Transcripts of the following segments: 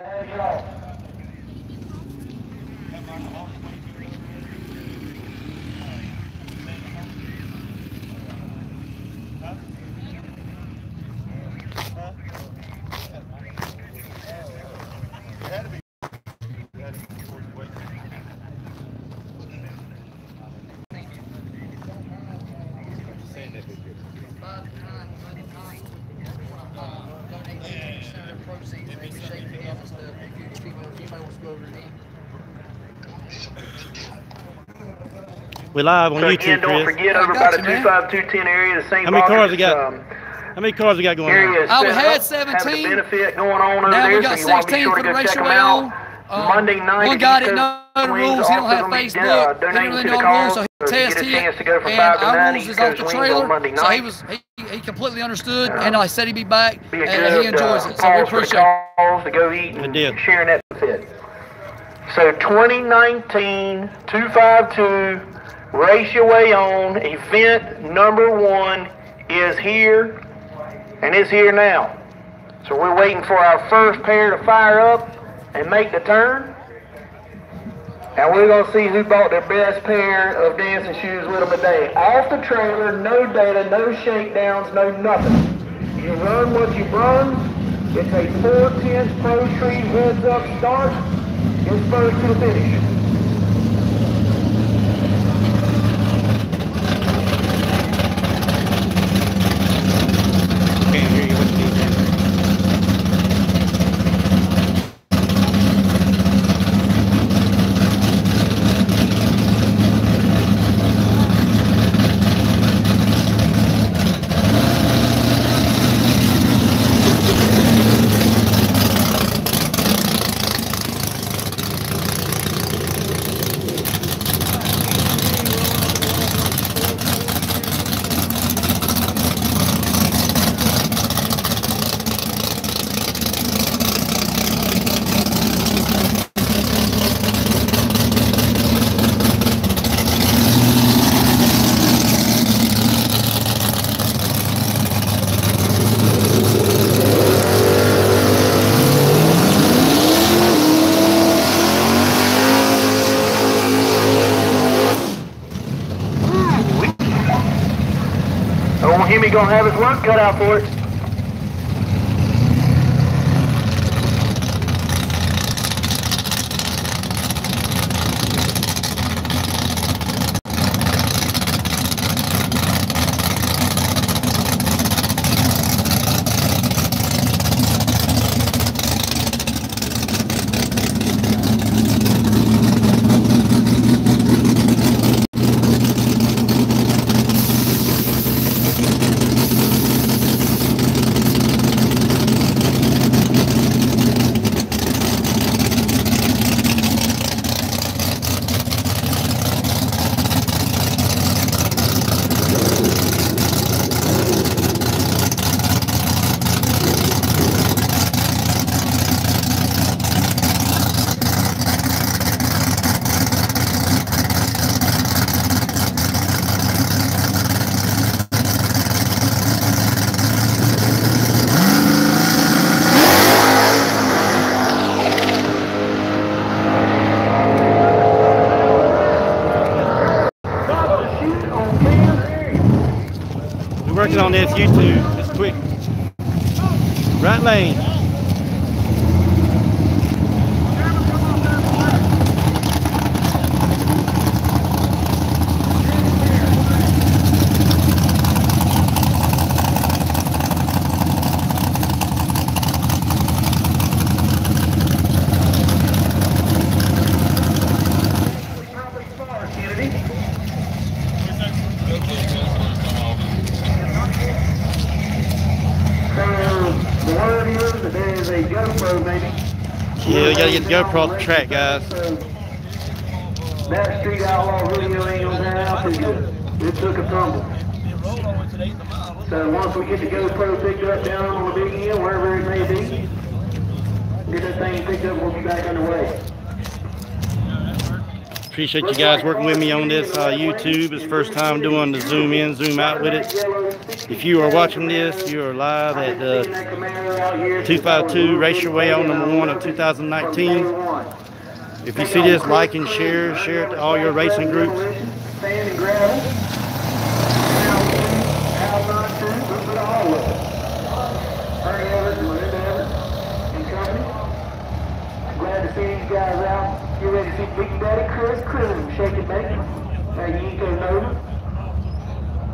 There you go. We live on So YouTube, again, don't Chris. forget over by the you, 25210 area, the St. How many cars we Marcus, got? um, How many cars we got going on? is I had 17. Have a benefit going on over Now we got so you want to be 16 sure for to the go check them raceway out. on. Um, Monday night, one if guy you didn't know the swing rules. He don't have Facebook. uh, He donate didn't really know the the rules, so he so tested it. to go And 5 to our rules is can off the trailer. Monday So he was he, he completely understood, and I said he'd be back, Be a and good he enjoys uh, it. So we pause for the appreciate it. to go eat Good and deal. sharing that fit. So 2019 252 Race Your Way On event number one is here and it's here now. So we're waiting for our first pair to fire up and make the turn. And we're going to see who bought their best pair of dancing shoes with them today. Off the trailer, no data, no shakedowns, no nothing. You run what you run. It's a 410 Pro Tree heads up start. It's first to the finish. Gonna have his work cut out for it. We're working on this YouTube. It's quick. Right lane. So the word is that there is a GoPro maybe. The GoPro track, guys. So that street outlaw. It took a tumble. So once we get the GoPro picked up down on the big hill, wherever it may be, get that thing picked up, we'll be back underway. Appreciate you guys working with me on this uh, YouTube. It's first time doing the zoom in, zoom out with it. If you are watching this, you are live at the 252 Raceway Way on number one of 2019. If you see this, like and share. Share it to all your racing groups. Sand and gravel. Now, Al Not True, Group of the Hallway. Ernie Evans, Melinda Evans, and company. Glad to see these guys out. Get ready to see Big Daddy Chris Crim shaking bacon at Yinko Nova.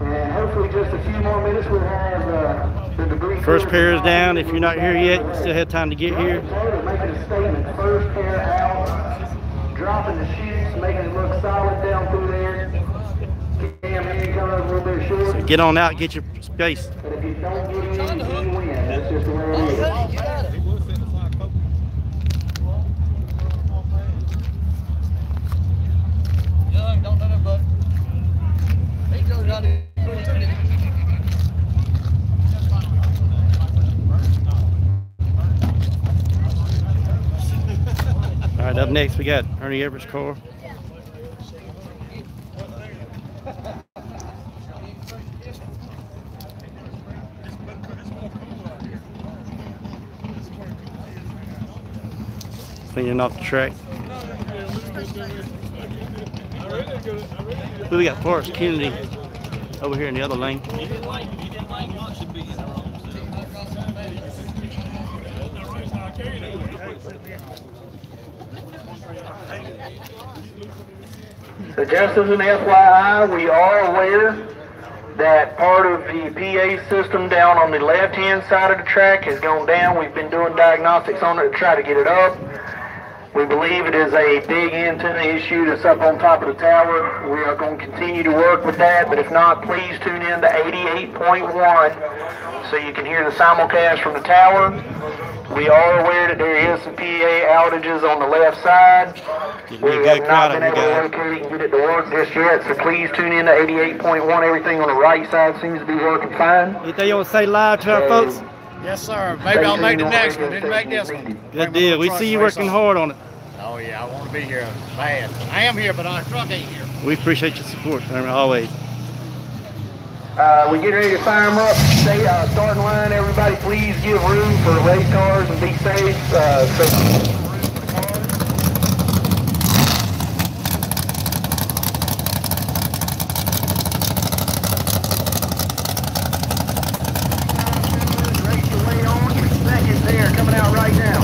And hopefully just a few more minutes we'll have uh, the debris. First pair is down. If you're not here yet, you still have time to get here. Making a statement. First pair out, dropping the chutes, making it look solid down through there. Cam Henry coming up a little bit short. Get on out, get your space. But if you don't get in, you win. That's just the way it is. Oh, right, up next we got Ernie Everett's car. Cleaning off the track. Who we got? Forrest Kennedy over here in the other lane. So just as an FYI, we are aware that part of the PA system down on the left-hand side of the track has gone down. We've been doing diagnostics on it to try to get it up. We believe it is a big antenna issue that's up on top of the tower. We are going to continue to work with that, but if not, please tune in to 88.1 so you can hear the simulcast from the tower. We are aware that there is some PA outages on the left side. Getting We a have not been of you able to guys. locate and get it to work just yet, so please tune in to 88.1. Everything on the right side seems to be working fine. Anything you want to say live to our folks? Yes, sir. Maybe I'll make the next one. Didn't make this one. Good deal. We see you working hard on it. Oh, yeah. I want to be here bad. I am here, but our truck ain't here. We appreciate your support, Ernie, always. Uh, we get ready to fire them up. Stay, uh, starting line, everybody please give room for race cars and be safe. Uh, so Race your way on. Your second there coming out right now.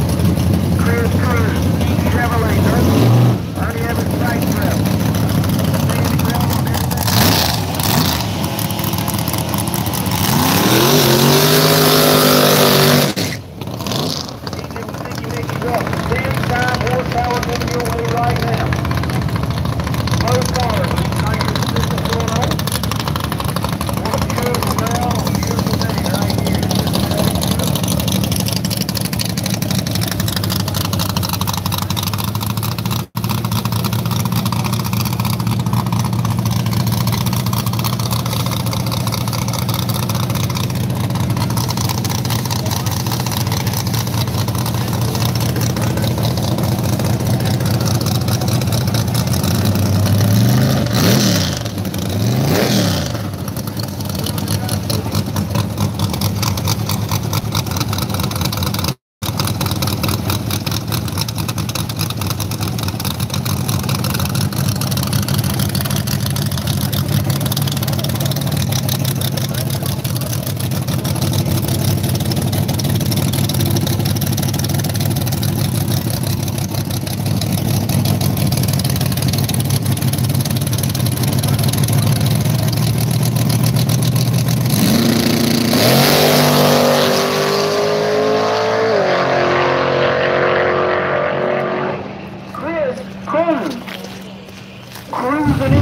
Chris Cruz, Chevrolet, Ernie, Ernie Evans, Site Prep. Sandy Brown on everything. Chris Cruz. Cruising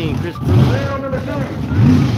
lane, Chris Cruz.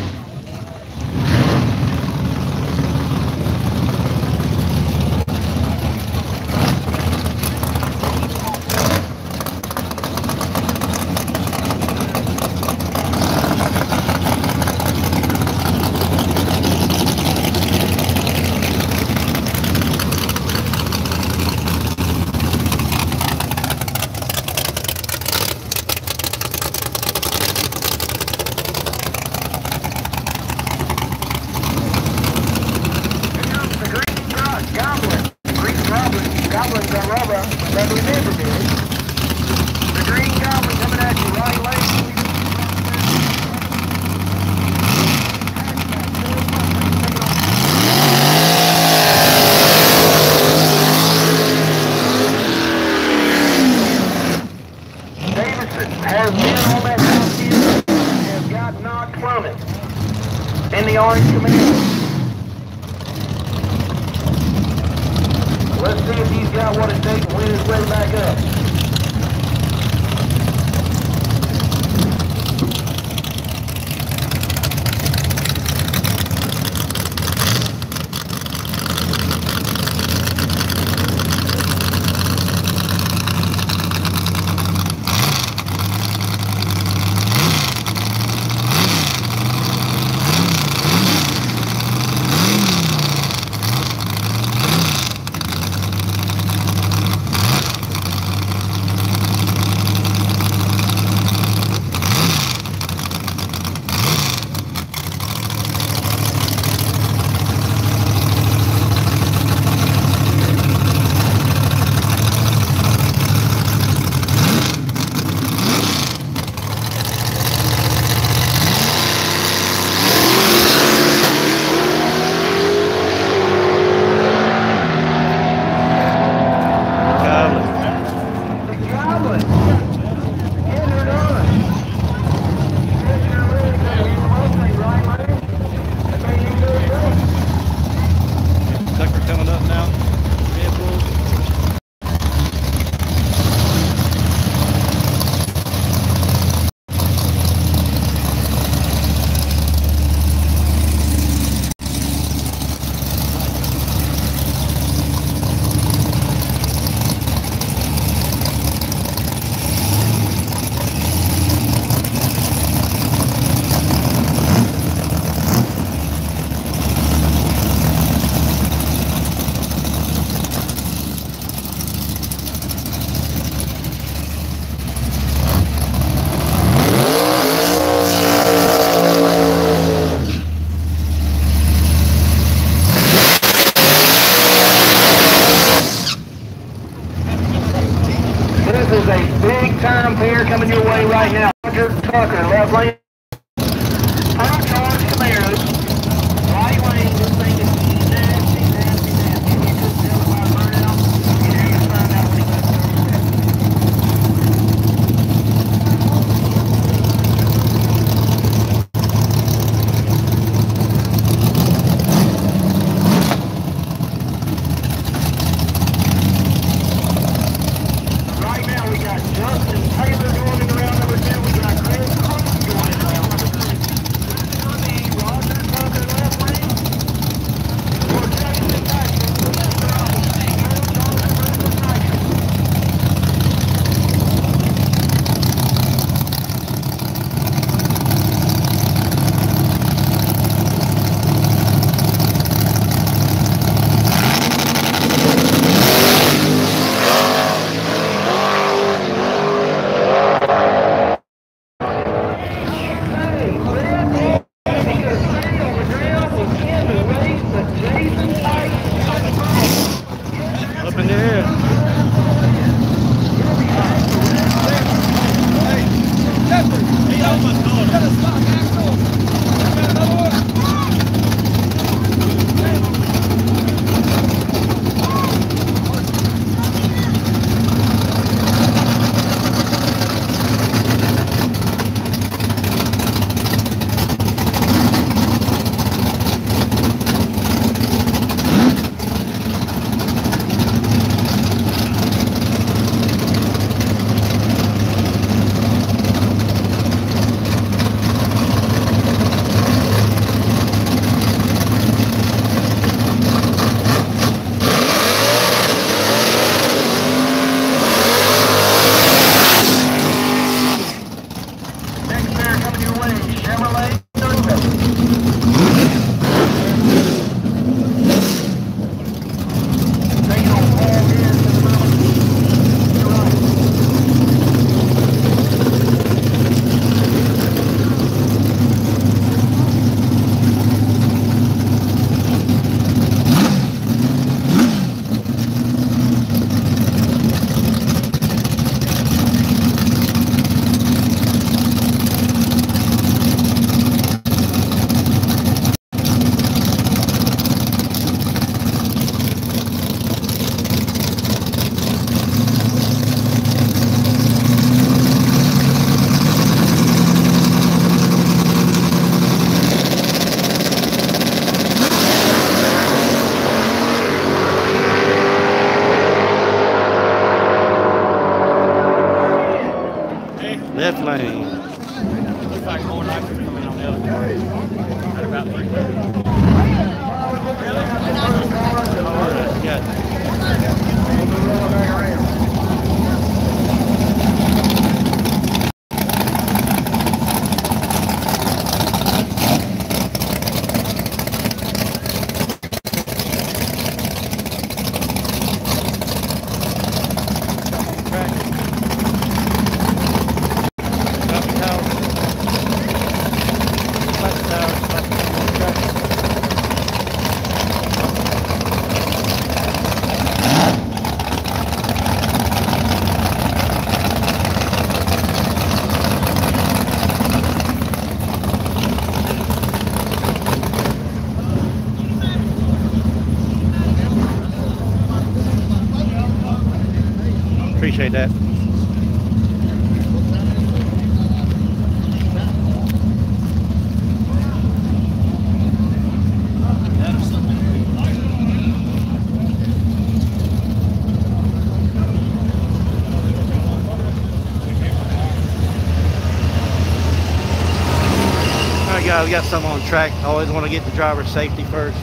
Got something on track. I always want to get the driver's safety first.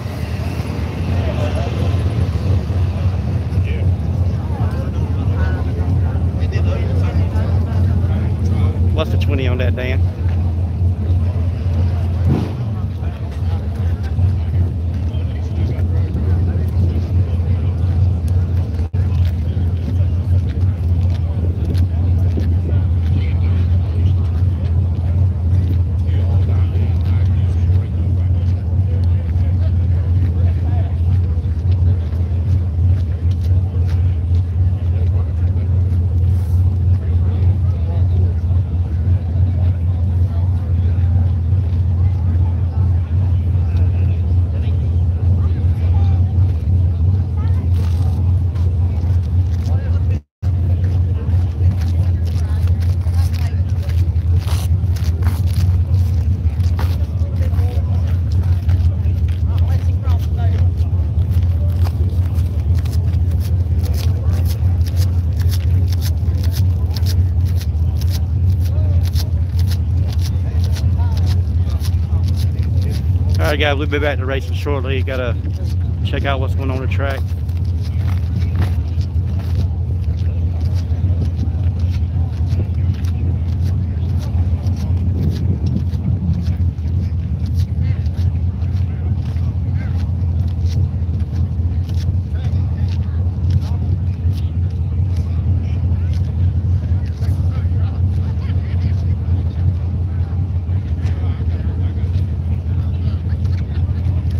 What's the 20 on that, Dan? Guys, we'll be back to racing shortly. Got to check out what's going on the track.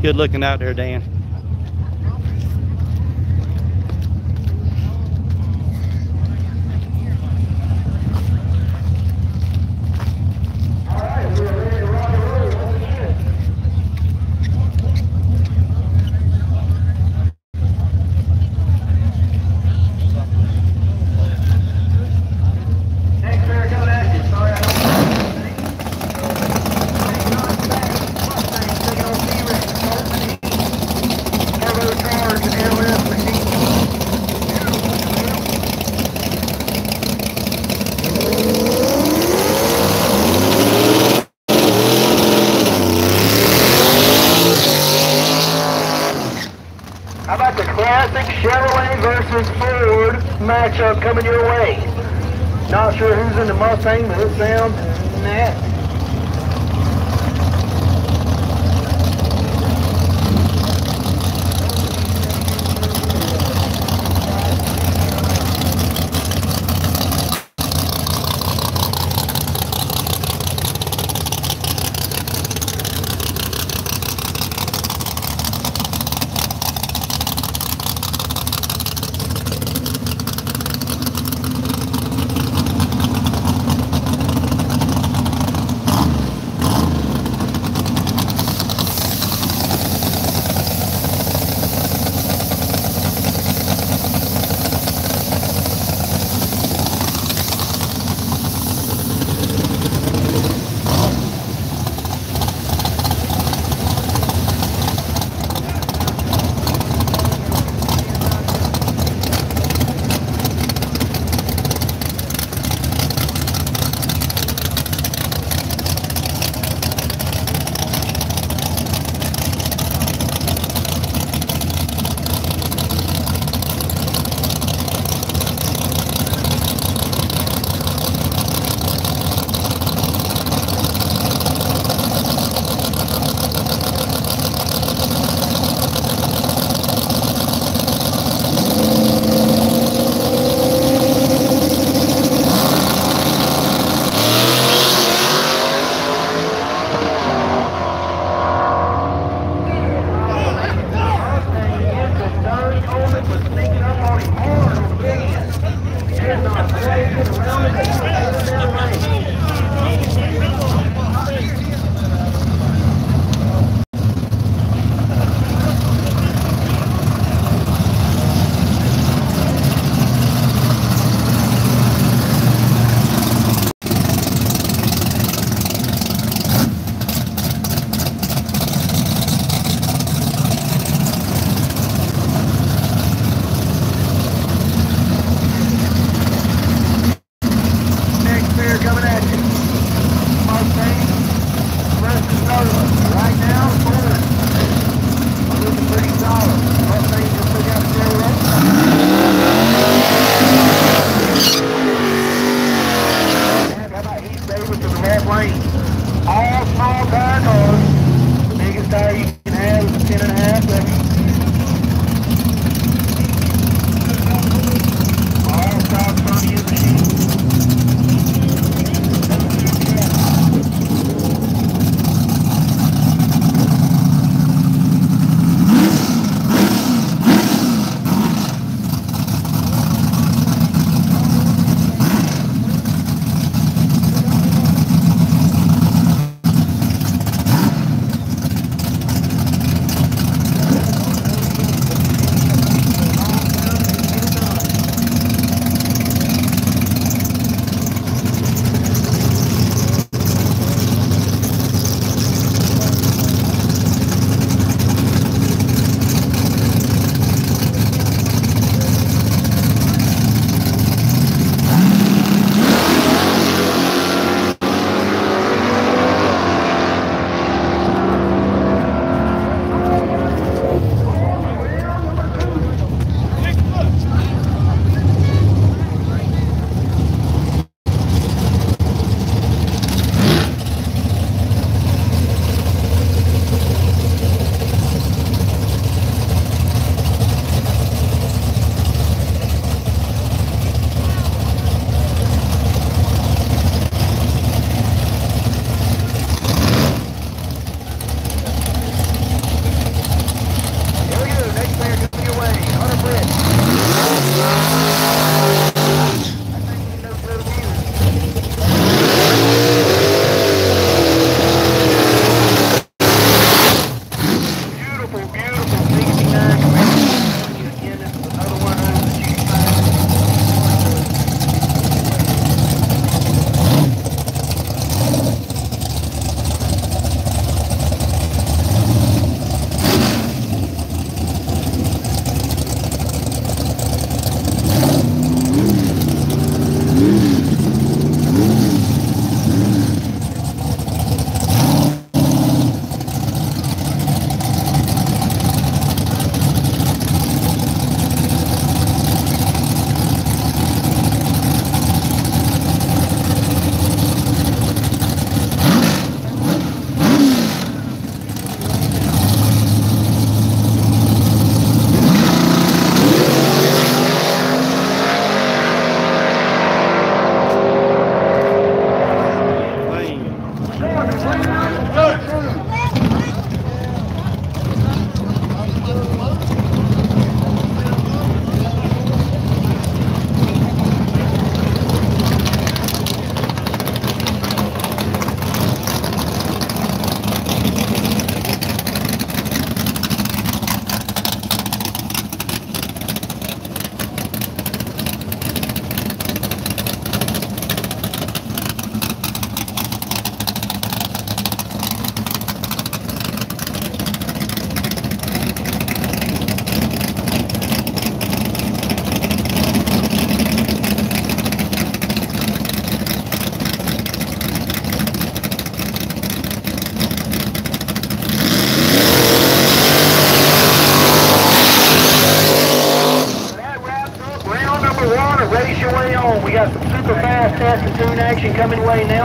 Good looking out there, Dan. Next pair coming at you. Sorry, I don't. Turbocharged LS machine. How about the classic Chevrolet versus Ford matchup coming your way? Not sure who's in the Mustang, but it sounds nasty. All small car cars. Biggest tire you can have is 10 and a half.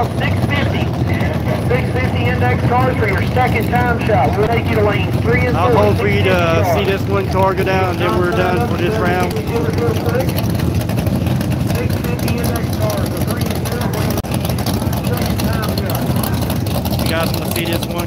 Coming 650. 650 index cars for your second time shot. We'll take you to lanes three and I'll four. hold for you to uh, see this one car go down, and then we're done for this round. 650 index cars for three and four lanes. Second time shot. You guys want to see this one